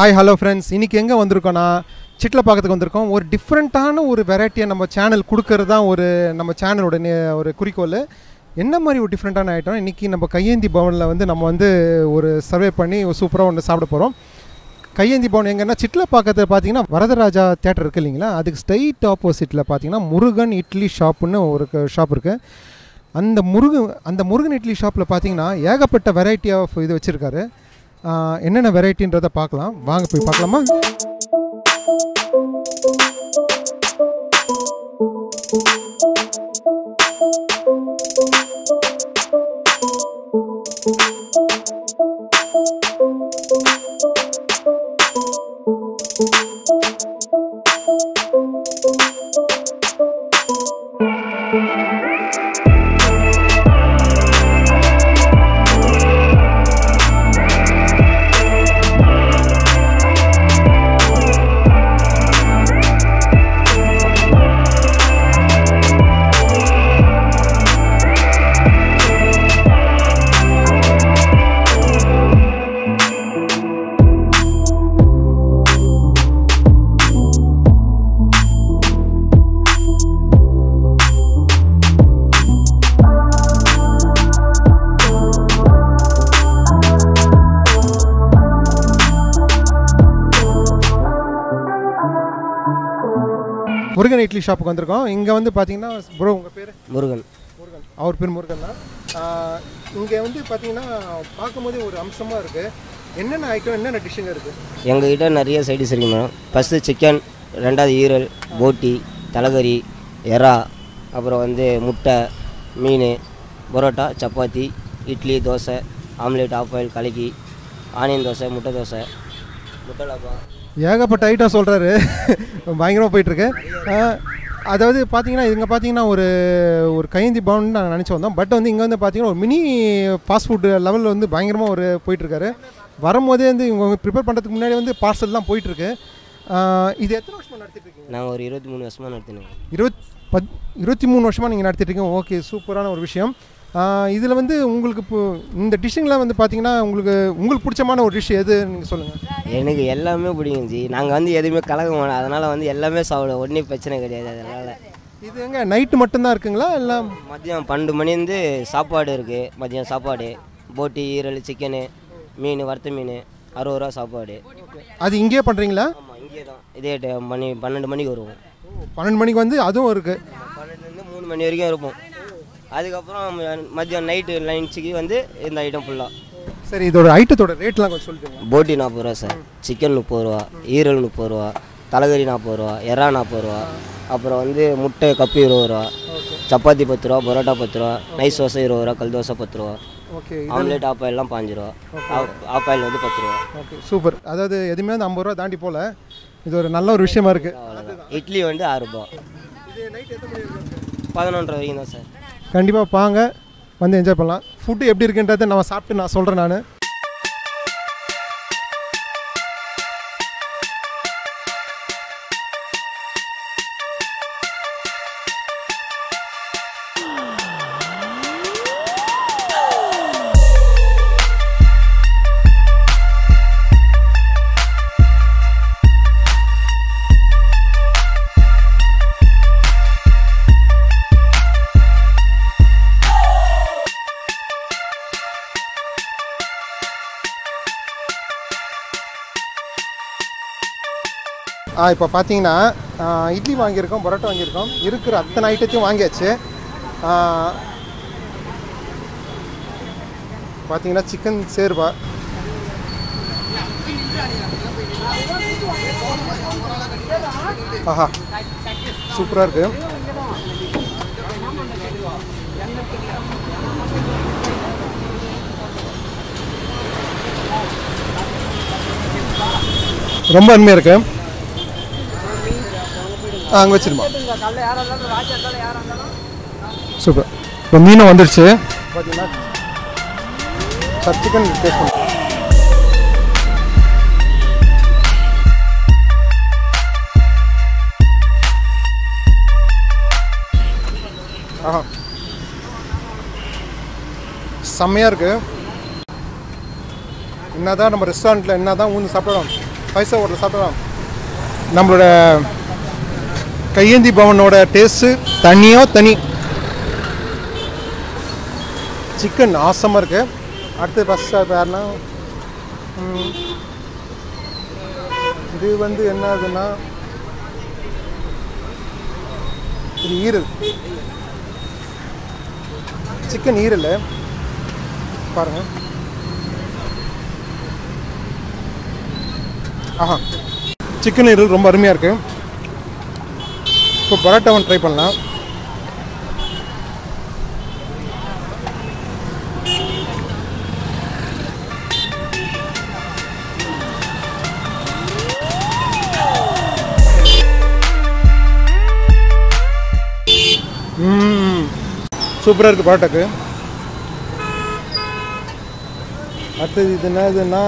Hi hello friends இன்றைக்கி எங்கே வந்திருக்கோன்னா சிட்டில் பார்க்கறதுக்கு வந்திருக்கோம். ஒரு டிஃப்ரெண்ட்டான ஒரு வெரைட்டியை நம்ம சேனல் கொடுக்கறது தான் ஒரு நம்ம சேனலோட நே- ஒரு குறிக்கோள். என்ன மாதிரி ஒரு டிஃப்ரெண்ட்டான ஐட்டம் இன்றைக்கி நம்ம கையேந்தி பவனில் வந்து நம்ம வந்து ஒரு சர்வே பண்ணி சூப்பராக ஒன்று சாப்பிட போகிறோம் கையேந்தி பவன் எங்கன்னா சிட்டில் பார்க்கறது பார்த்தீங்கன்னா வரதராஜா தேட்டர் இருக்கு இல்லைங்களா? அதுக்கு ஸ்ட்ரைட் ஆப்போசிட்டில் பார்த்தீங்கன்னா முருகன் இட்லி ஷாப்புன்னு ஒரு ஷாப் இருக்குது அந்த முருகன் அந்த முருகன் இட்லி ஷாப்பில் பார்த்தீங்கன்னா ஏகப்பட்ட வெரைட்டி ஆஃப் இது வச்சுருக்காரு. என்னென்ன வெரைட்டின்றதை பார்க்கலாம். வாங்க போய் பார்க்கலாமா? முருகன் இட்லி ஷாப்புக்கு வந்திருக்கோம். இங்கே வந்து பார்த்தீங்கன்னா ப்ரோ உங்கள் பேர்? முருகன். முருகன். அவர் பேர் முருகன் தான். இங்கே வந்து பார்த்தீங்கன்னா பார்க்கும்போதே ஒரு அம்சமாக இருக்குது என்னென்ன ஐட்டம் என்னென்ன டிஷ்ஷுங்க இருக்குது எங்ககிட்ட நிறைய சைடிஸ் இருக்கு மேடம் ஃபஸ்ட்டு சிக்கன் ரெண்டாவது ஈரல் போட்டி தலைகறி எறா அப்புறம் வந்து முட்டை மீன் parotta chapati idli dosa omelette half boil கலக்கி ஆனியன் தோசை முட்டை தோசை முட்டை லாபா ஏகப்பட்ட ஐட்டம் சொல்கிறாரு பயங்கரமாக போயிட்டுருக்கு. அதாவது பார்த்தீங்கன்னா இங்கே பார்த்தீங்கன்னா ஒரு ஒரு கைந்தி பவுன் நாங்கள் நினச்சி வந்தோம். பட் வந்து இங்கே வந்து பார்த்தீங்கன்னா ஒரு மினி ஃபாஸ்ட் ஃபுட் லெவலில் வந்து பயங்கரமாக ஒரு போயிட்டுருக்காரு. வரும்போதே வந்து இவங்க ப்ரிப்பேர் பண்ணுறதுக்கு முன்னாடி வந்து பார்சல்லாம் போயிட்டுருக்கு. இது எத்தனை வருஷமாக நடத்திட்டு இருக்கீங்க? நாங்கள் ஒரு இருபத்தி மூணு வருஷமாக நடத்தினோம் இருபத் பத் இருபத்தி மூணு வருஷமாக நீங்கள் நடத்திட்டு இருக்கீங்க. ஓகே சூப்பரான ஒரு விஷயம். இதில் வந்து உங்களுக்கு இப்போ இந்த டிஷ்ஷுங்களாம் வந்து பார்த்தீங்கன்னா உங்களுக்கு உங்களுக்கு பிடிச்சமான ஒரு டிஷ் எது நீங்கள் சொல்லுங்கள் எனக்கு எல்லாமே பிடிக்கும் ஜி. நாங்கள் வந்து எதுவுமே கலக்க மாட்டோம். அதனால் வந்து எல்லாமே சாப்பிடுவோம். ஒன்றும் பிரச்சனை கிடையாது அதனால். இது எங்க நைட்டு மட்டும்தான் இருக்குங்களா? இல்லை மதியம் பன்னெண்டு மணி வந்து சாப்பாடு இருக்குது மதியம் சாப்பாடு. போட்டி ஈரல் சிக்கனு மீன் வறுத்த மீன் அறுபது ரூபா சாப்பாடு. அது இங்கேயே பண்ணுறீங்களா ஆமாம் இங்கே தான் இதே மணி பன்னெண்டு மணிக்கு வருவோம். பன்னெண்டு மணிக்கு வந்து அதுவும் இருக்குது பன்னெண்டுலேருந்து மூணு மணி வரைக்கும் இருப்போம். அதுக்கப்புறம் மதியம் நைட்டு லஞ்சுக்கு வந்து இந்த ஐட்டம் ஃபுல்லாக சரி இதோட ஐட்டத்தோட ரேட்லாம் கொஞ்சம் சொல்லிடுங்க போட்டி நாற்பது ரூபா சார். சிக்கன் முப்பது ரூபா ஈரல் முப்பது ரூபா தலைகறி நாற்பது ரூபா எறா நாற்பது ரூபா அப்புறம் வந்து முட்டை கப்பு இருபது ரூபா சப்பாத்தி பத்து ரூபா பரோட்டா பத்து ரூபா நைஸ் தோசை இருபது ரூபா கல் தோசை பத்து ரூபா ஓகே ஆம்லேட் ஆஃப் ஆயில்லாம் பாஞ்சு ரூபா. ஆஃப் ஆயில் வந்து பத்து ரூபா. ஓகே சூப்பர் அதாவது எதுவுமே வந்து ஐம்பது ரூபா தாண்டி போகல இது ஒரு நல்ல ஒரு விஷயமா இருக்குது இட்லி வந்து ஆறு ரூபா. பதினொன்றரை வரைக்கும் தான் சார். கண்டிப்பாக பாங்க வந்து என்ஜாய் பண்ணலாம். ஃபுட்டு எப்படி இருக்குன்றதை நம்ம சாப்பிட்டு நான் சொல்கிறேன் நான். இப்போ பார்த்தீங்கன்னா இட்லி வாங்கியிருக்கோம் பரோட்டா வாங்கியிருக்கோம். இருக்கிற அத்தனை ஐட்டத்தையும் வாங்கியாச்சு. பார்த்தீங்கன்னா சிக்கன் சேர்வா. ஆஹா சூப்பராக இருக்கு. ரொம்ப அருமையாக இருக்கு. அங்கே வச்சிருமா. சூப்பர். இப்போ மீனும் வந்துடுச்சு பார்த்தீங்கன்னா சார் சிக்கன் டேஸ்ட் பண்ணி. ஆஹா. செம்மையாக இருக்குது என்ன தான் நம்ம ரெஸ்டாரண்ட்டில் என்ன தான் ஊந்து சாப்பிடலாம் ஃபைவ் ஸ்டார் சாப்பிடலாம் நம்மளோட கையேந்தி பவனோட டேஸ்ட்டு தனியோ தனி. சிக்கன் ஆசமாக இருக்கு. அடுத்து ஃபஸ்ட் ஸ்டார் யாருன்னா இது வந்து என்ன ஆகுதுன்னா இது ஈரல். சிக்கன் ஈரல். பாருங்க. ஆஹா. சிக்கன் ஈரல் ரொம்ப அருமையாக இருக்குது இப்போ பரோட்டா ஒன்று ட்ரை பண்ணலாம் சூப்பராக இருக்குது பரோட்டாக்கு. அடுத்தது இது என்ன இதுன்னா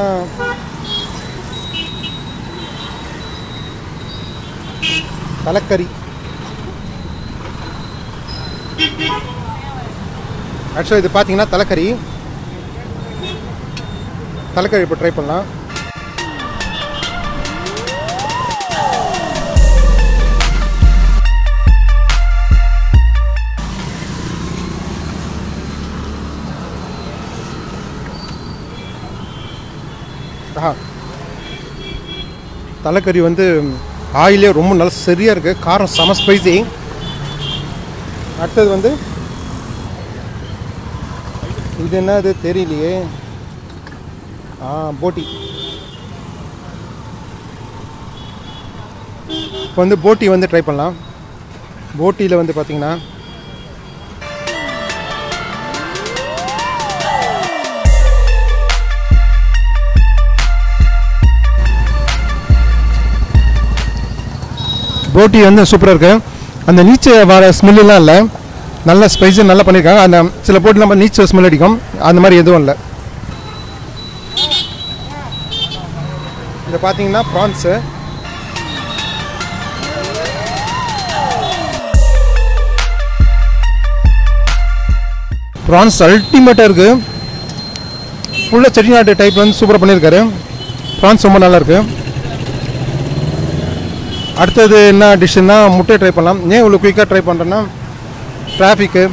தலைக்கறி. ஆக்சுவலாக இது பார்த்தீங்கன்னா தலைக்கறி. தலைக்கறி இப்போ ட்ரை பண்ணலாம். தலைக்கறி வந்து ஆயிலே ரொம்ப நல்லா சரியாக இருக்குது காரம் செம ஸ்பைசி அடுத்தது வந்து இது என்னது? தெரியலையே. ஆ போட்டி. இப்போ வந்து போட்டி வந்து ட்ரை பண்ணலாம். போட்டியில் வந்து பார்த்தீங்கன்னா போட்டி வந்து சூப்பராக இருக்குது அந்த நீச்சல் வர ஸ்மெல்லாம் இல்லை. நல்ல ஸ்பைஸு நல்லா பண்ணியிருக்காங்க. அந்த சில போட்டு நம்ம நீச்சல் ஸ்மெல் அடிக்கும். அந்த மாதிரி எதுவும் இல்லை. இதை பார்த்தீங்கன்னா ப்ரான்ஸு ப்ரான்ஸ் அல்டிமேட்டாக இருக்குது ஃபுல்லாக செட்டிநாட்டு டைப் வந்து சூப்பராக பண்ணியிருக்காரு. ப்ரான்ஸ் ரொம்ப நல்லாயிருக்கு அடுத்தது என்ன டிஷ்ஷுன்னா முட்டை ட்ரை பண்ணலாம். ஏன் இவ்வளோ குயிக்காக ட்ரை பண்ணுறேன்னா டிராஃபிக்கு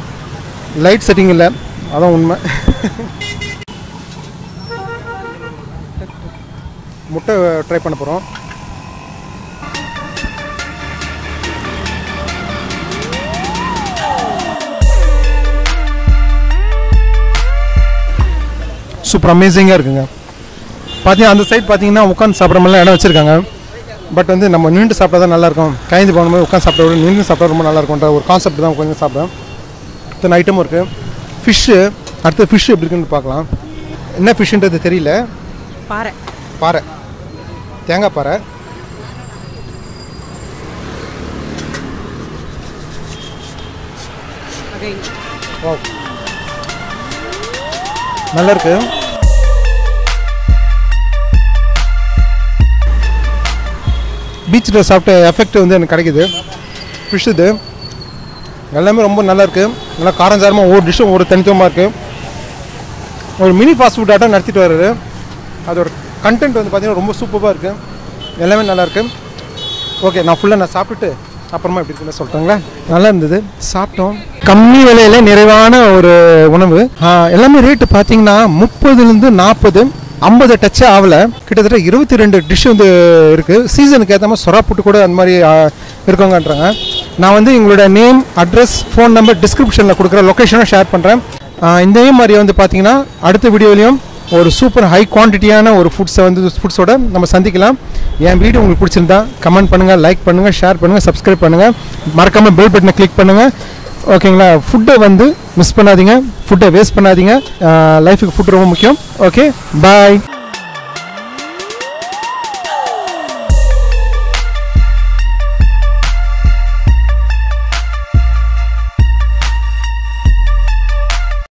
லைட் செட்டிங் இல்லை. அதான் உண்மை. முட்டை ட்ரை பண்ண போகிறோம் சூப்பர் அமேசிங்காக இருக்குங்க. பார்த்தீங்கன்னா அந்த சைட் பார்த்தீங்கன்னா உட்காந்து சாப்பிட்ற மாதிரிலாம் இடம் வச்சுருக்காங்க. பட் வந்து நம்ம நின்று சாப்பிட்டா தான் நல்லாயிருக்கும். கைந்து போன மாதிரி உட்காந்து சாப்பிட்டா விட நின்று சாப்பிட்டா ரொம்ப நல்லா இருக்கும்ன்ற ஒரு கான்செப்ட் தான் கொஞ்சம் சாப்பிட்டேன் இத்தனை ஐட்டமும் இருக்குது ஃபிஷ்ஷு அடுத்து ஃபிஷ் எப்படி இருக்குன்னு பார்க்கலாம். என்ன ஃபிஷ்ஷுன்றது தெரியல. பாறை. பாறை. தேங்காய் பாறை. நல்லா இருக்கு. பீச்சில் சாப்பிட்ட எஃபெக்ட் வந்து எனக்கு கிடைக்குது. ஃபிஷ் இது. எல்லாமே ரொம்ப நல்லாயிருக்கு நல்லா காரஞ்சாரமாக ஒவ்வொரு டிஷ்ஷும் ஒரு தனித்துவமாக இருக்குது ஒரு மினி ஃபாஸ்ட் ஃபுட் ஆட்டம் நடத்திட்டு வர்றாரு. அதோட கண்டென்ட் வந்து பார்த்தீங்கன்னா ரொம்ப சூப்பராக இருக்குது எல்லாமே நல்லாயிருக்கு ஓகே நான் ஃபுல்லாக நான் சாப்பிட்டுட்டு அப்புறமா எப்படி இருக்குன்னு சொல்லிட்டாங்களா நல்லா இருந்தது. சாப்பிட்டோம். கம்மி விலையில நிறைவான ஒரு உணவு. எல்லாமே ரேட்டு பார்த்தீங்கன்னா முப்பதுலேருந்து நாற்பது ஐம்பது டச்சே ஆகல. கிட்டத்தட்ட இருபத்தி ரெண்டு டிஷ் வந்து இருக்குது சீசனுக்கு ஏற்ற மாதிரி சொரா புட்டு கூட அந்த மாதிரி இருக்கோங்கன்றாங்க நான் வந்து எங்களோட நேம் அட்ரஸ் ஃபோன் நம்பர் டிஸ்கிரிப்ஷனில் கொடுக்குற லொக்கேஷனும் ஷேர் பண்ணுறேன் இதே மாதிரி வந்து பார்த்தீங்கன்னா அடுத்த வீடியோலையும் ஒரு சூப்பர் ஹை குவான்டிட்டியான ஒரு ஃபுட்ஸை வந்து ஃபுட்ஸோட நம்ம சந்திக்கலாம். என் வீடியோ உங்களுக்கு பிடிச்சிருந்தா கமெண்ட் பண்ணுங்கள் லைக் பண்ணுங்கள் ஷேர் பண்ணுங்கள் சப்ஸ்கிரைப் பண்ணுங்கள் மறக்காமல் பெல் பட்டனை கிளிக் பண்ணுங்கள் ஓகேங்களா? ஃபுட்டை வந்து மிஸ் பண்ணாதீங்க. ஃபுட்டை வேஸ்ட் பண்ணாதீங்க. லைஃபுக்கு ஃபுட் ரொம்ப முக்கியம். Okay bye